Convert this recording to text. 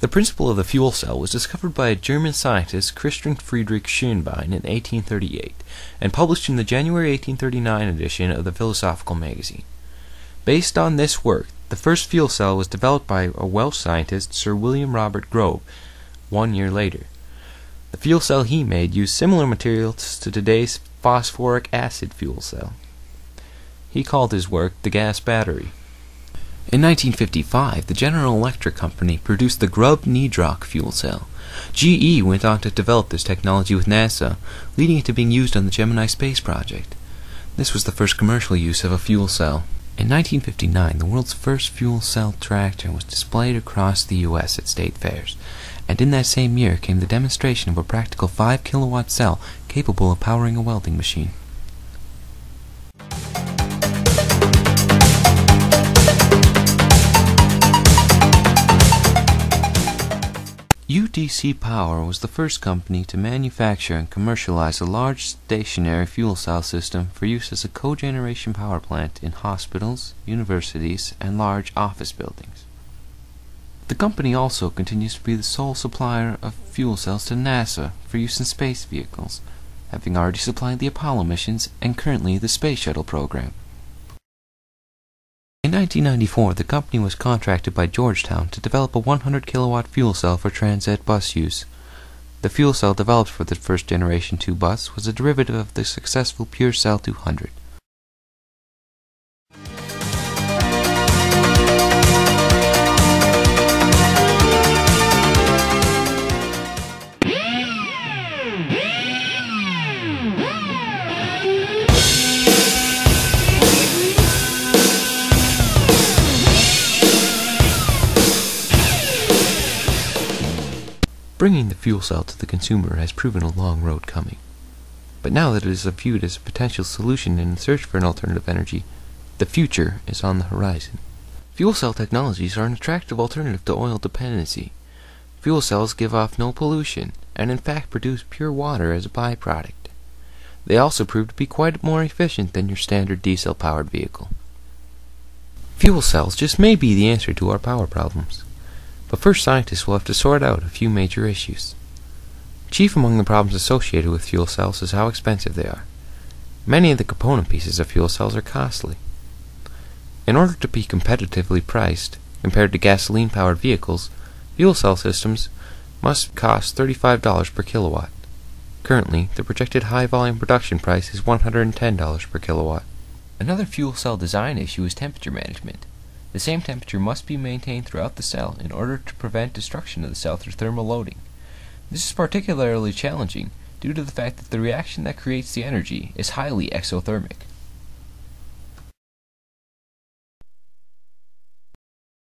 The principle of the fuel cell was discovered by a German scientist Christian Friedrich Schönbein in 1838 and published in the January 1839 edition of the Philosophical Magazine. Based on this work, the first fuel cell was developed by a Welsh scientist, Sir William Robert Grove, one year later. The fuel cell he made used similar materials to today's phosphoric acid fuel cell. He called his work the gas battery. In 1955, the General Electric Company produced the Grubb-Niedrach fuel cell. GE went on to develop this technology with NASA, leading it to being used on the Gemini space project. This was the first commercial use of a fuel cell. In 1959, the world's first fuel cell tractor was displayed across the U.S. at state fairs, and in that same year came the demonstration of a practical 5 kilowatt cell capable of powering a welding machine. UTC Power was the first company to manufacture and commercialize a large stationary fuel cell system for use as a cogeneration power plant in hospitals, universities, and large office buildings. The company also continues to be the sole supplier of fuel cells to NASA for use in space vehicles, having already supplied the Apollo missions and currently the Space Shuttle program. In 1994, the company was contracted by Georgetown to develop a 100 kilowatt fuel cell for transit bus use. The fuel cell developed for the first generation 2 bus was a derivative of the successful PureCell 200. Bringing the fuel cell to the consumer has proven a long road coming. But now that it is viewed as a potential solution in the search for an alternative energy, the future is on the horizon. Fuel cell technologies are an attractive alternative to oil dependency. Fuel cells give off no pollution, and in fact produce pure water as a byproduct. They also prove to be quite more efficient than your standard diesel powered vehicle. Fuel cells just may be the answer to our power problems. But first, scientists will have to sort out a few major issues. Chief among the problems associated with fuel cells is how expensive they are. Many of the component pieces of fuel cells are costly. In order to be competitively priced, compared to gasoline powered vehicles, fuel cell systems must cost $35 per kilowatt. Currently, the projected high volume production price is $110 per kilowatt. Another fuel cell design issue is temperature management. The same temperature must be maintained throughout the cell in order to prevent destruction of the cell through thermal loading. This is particularly challenging due to the fact that the reaction that creates the energy is highly exothermic.